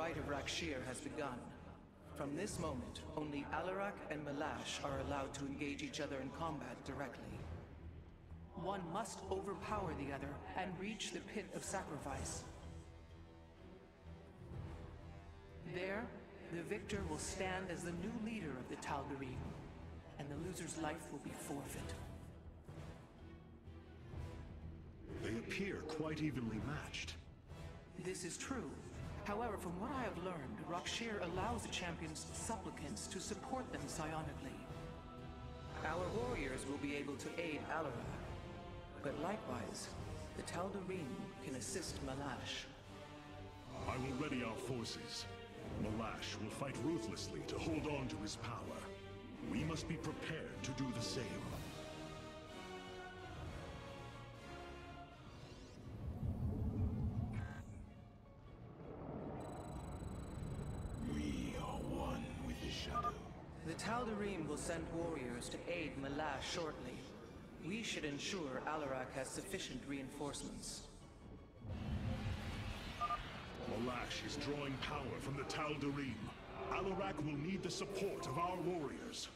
rite of Rak'Shir has begun. From this moment, only Alarak and Malash are allowed to engage each other in combat directly. One must overpower the other and reach the pit of sacrifice. There, the victor will stand as the new leader of the Tal'Darim, and the loser's life will be forfeit. They appear quite evenly matched. This is true. However, from what I have learned, Rak'Shir allows the champion's supplicants to support them psionically. Our warriors will be able to aid Alara, but likewise, the Tal'Darim can assist Malash. I will ready our forces. Malash will fight ruthlessly to hold on to his power. We must be prepared to do the same. Send warriors to aid Malash shortly. We should ensure Alarak has sufficient reinforcements. Malash is drawing power from the Tal'Darim. Alarak will need the support of our warriors.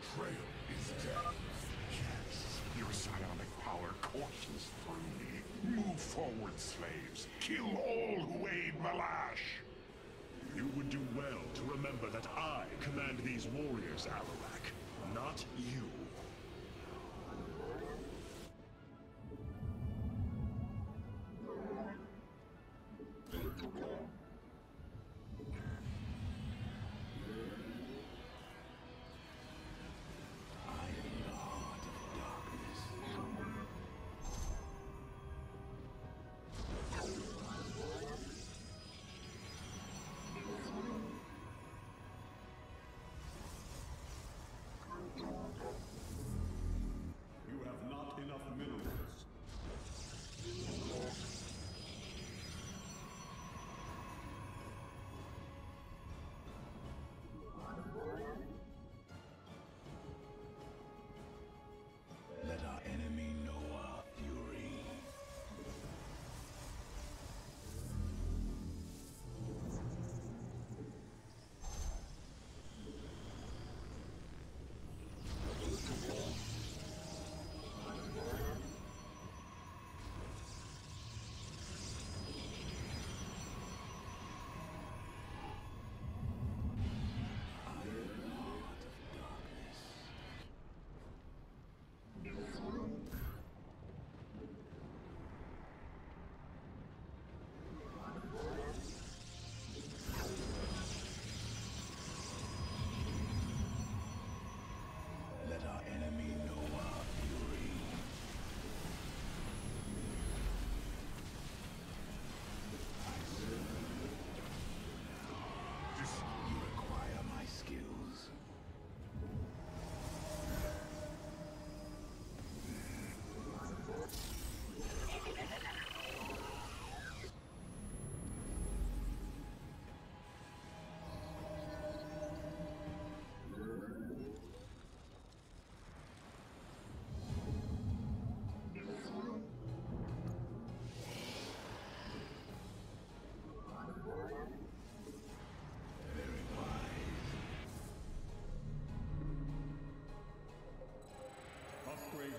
Betrayal is death. Yes, your psionic power courses through me. Move forward, slaves. Kill all who aid Malash. You would do well to remember that I command these warriors, Alarak, not you.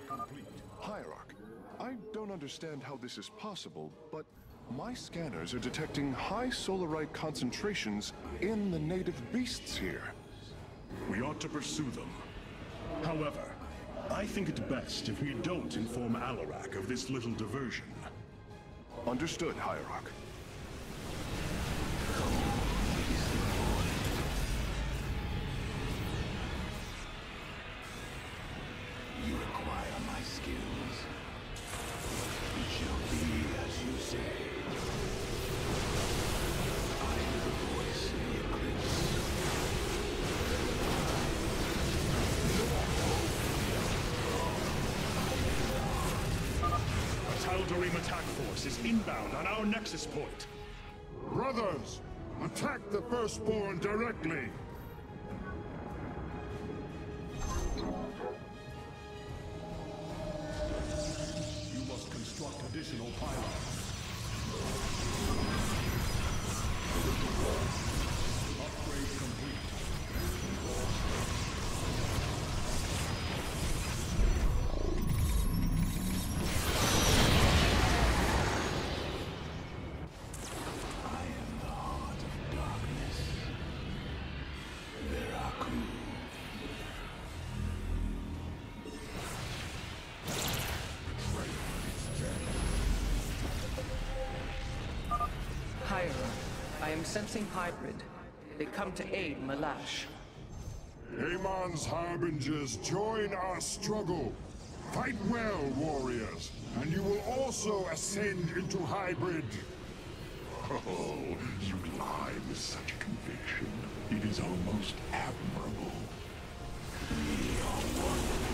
Complete. Hierarch, I don't understand how this is possible, but my scanners are detecting high solarite concentrations in the native beasts here. We ought to pursue them. However, I think it best if we don't inform Alarak of this little diversion. Understood, Hierarch. Tal'Darim attack force is inbound on our nexus point. Brothers, attack the Firstborn directly! Sensing hybrid. They come to aid Malash. Amon's harbingers, join our struggle. Fight well, warriors, and you will also ascend into hybrid. Oh, you lie with such conviction. It is almost admirable. We are one.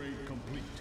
Upgrade complete.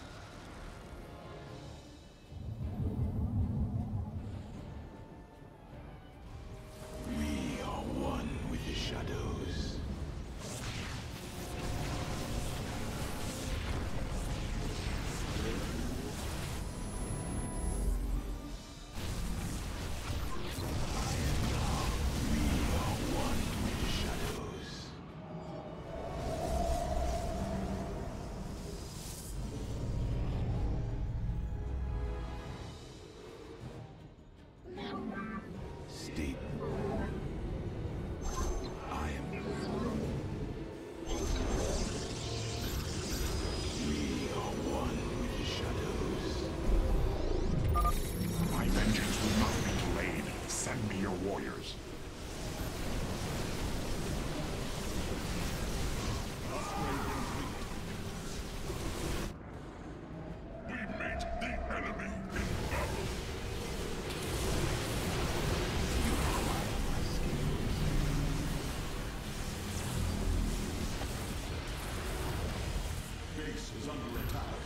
Is under attack.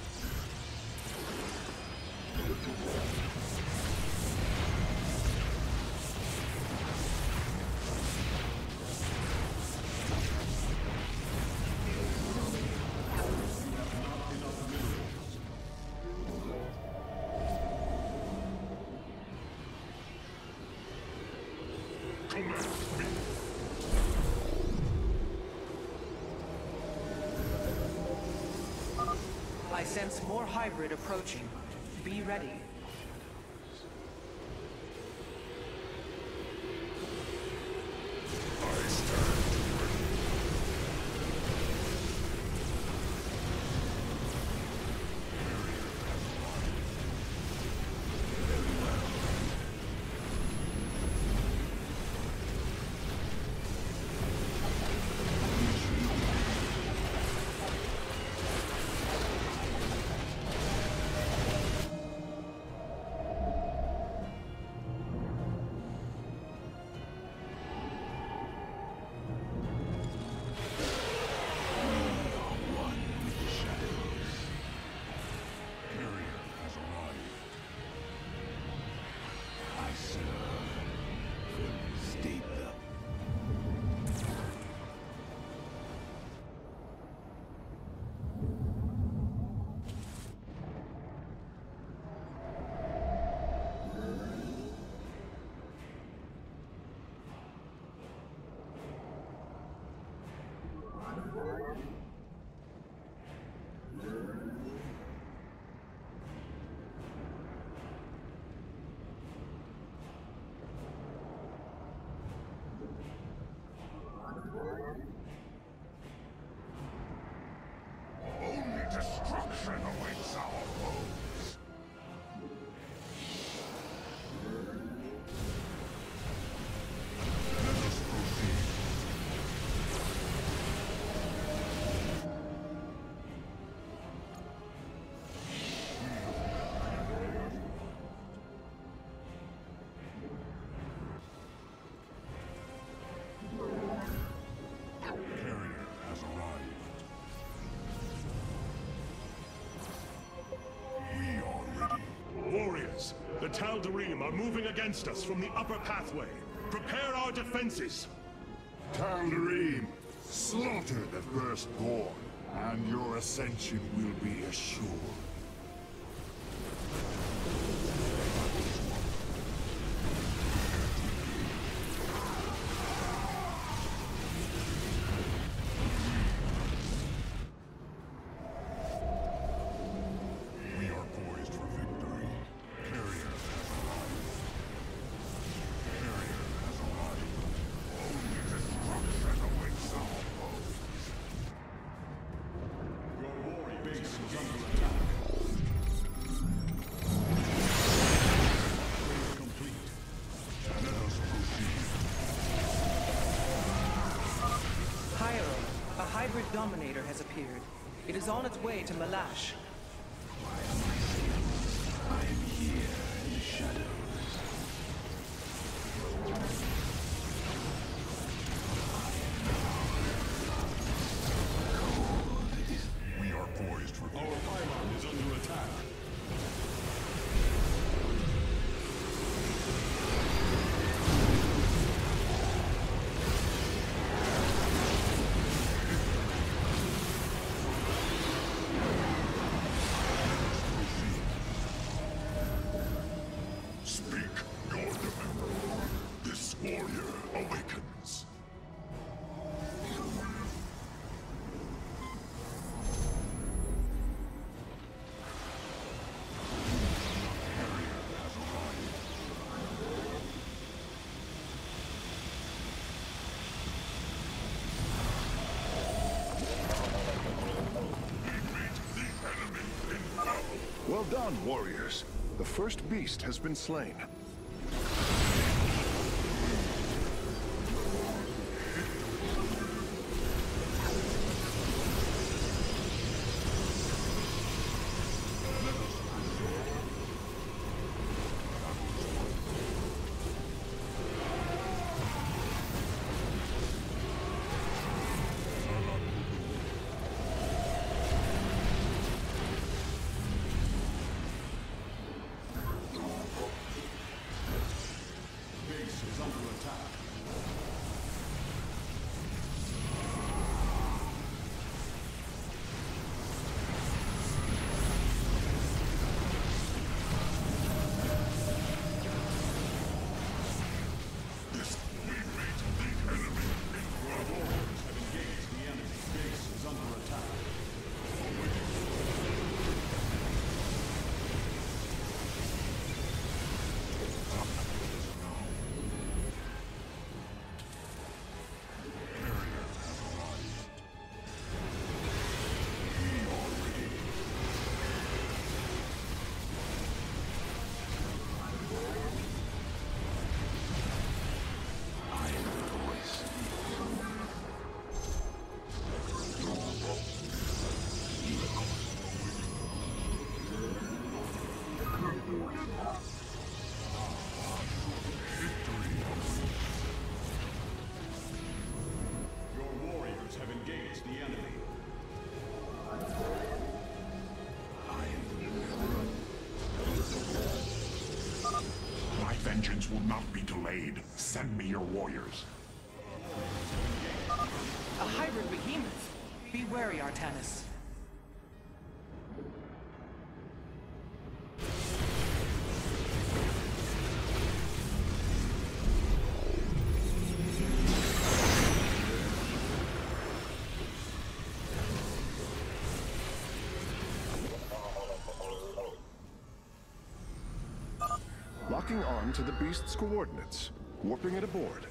Sense more hybrid approaching. The Tal'Darim are moving against us from the upper pathway. Prepare our defenses! Tal'Darim, slaughter the firstborn, and your ascension will be assured. Dominator has appeared. It is on its way to Malash. Well warriors. The first beast has been slain. Not be delayed. Send me your warriors. A hybrid behemoth. Be wary, Artanis. Locking on to the beast's coordinates. Warping it aboard.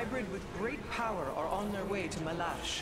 Hybrid with great power are on their way to Malash.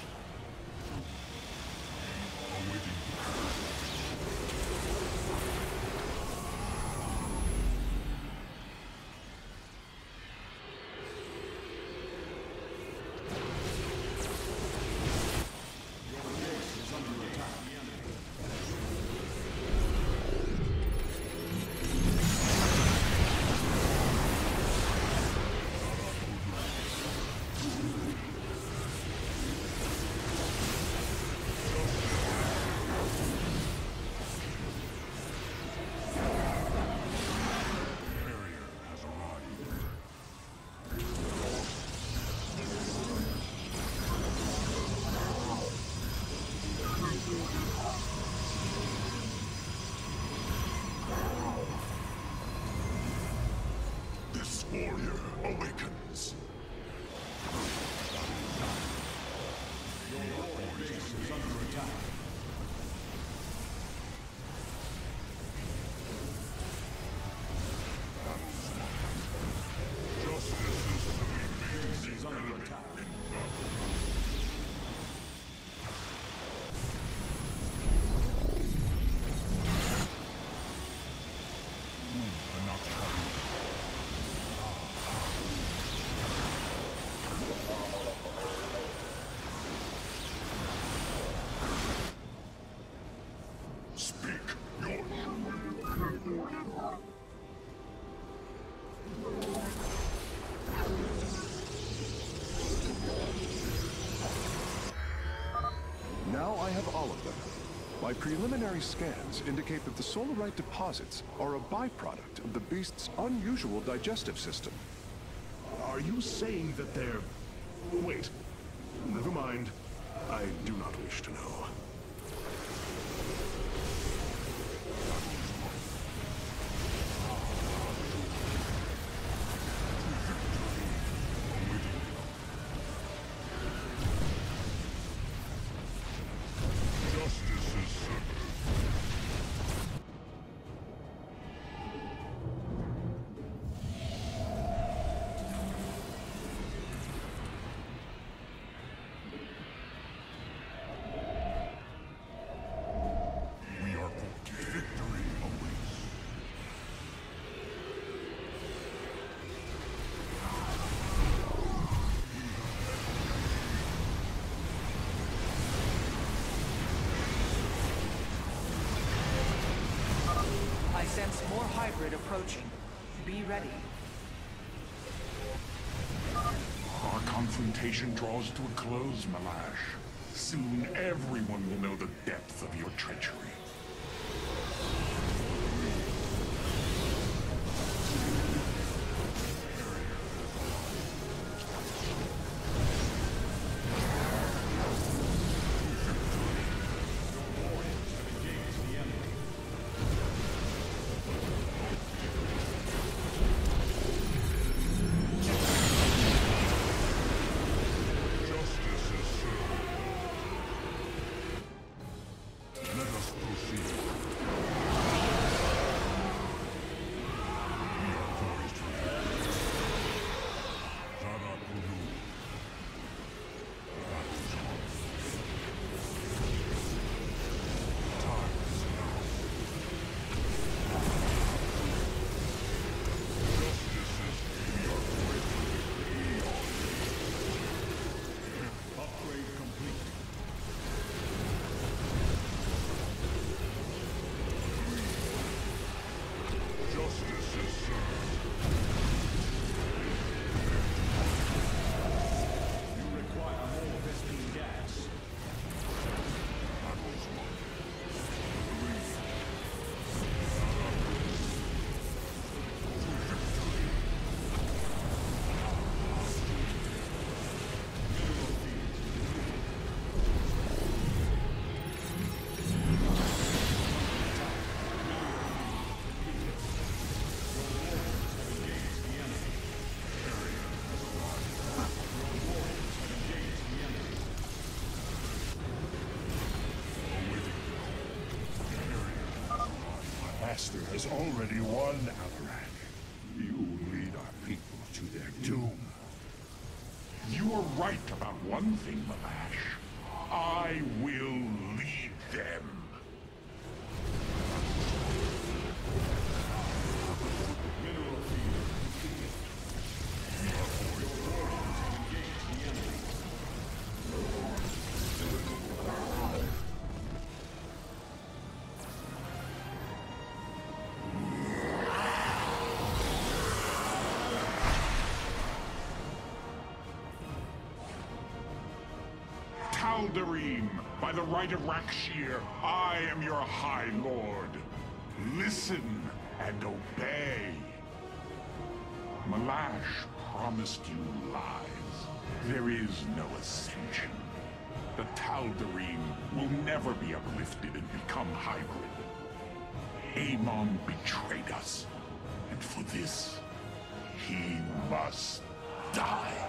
Have all of them. My preliminary scans indicate that the solarite deposits are a byproduct of the beast's unusual digestive system. Are you saying that they're... Wait. Never mind. I do not wish to know. Hybrid approaching. Be ready. Our confrontation draws to a close, Malash. Soon everyone will know the depth of your treachery. Has already won, Alarak. You lead our people to their doom. You are right about one thing, Malash. Tal'Darim, by the rite of Rak'Shir, I am your High Lord. Listen and obey. Malash promised you lies. There is no ascension. The Tal'Darim will never be uplifted and become hybrid. Amon betrayed us, and for this, he must die.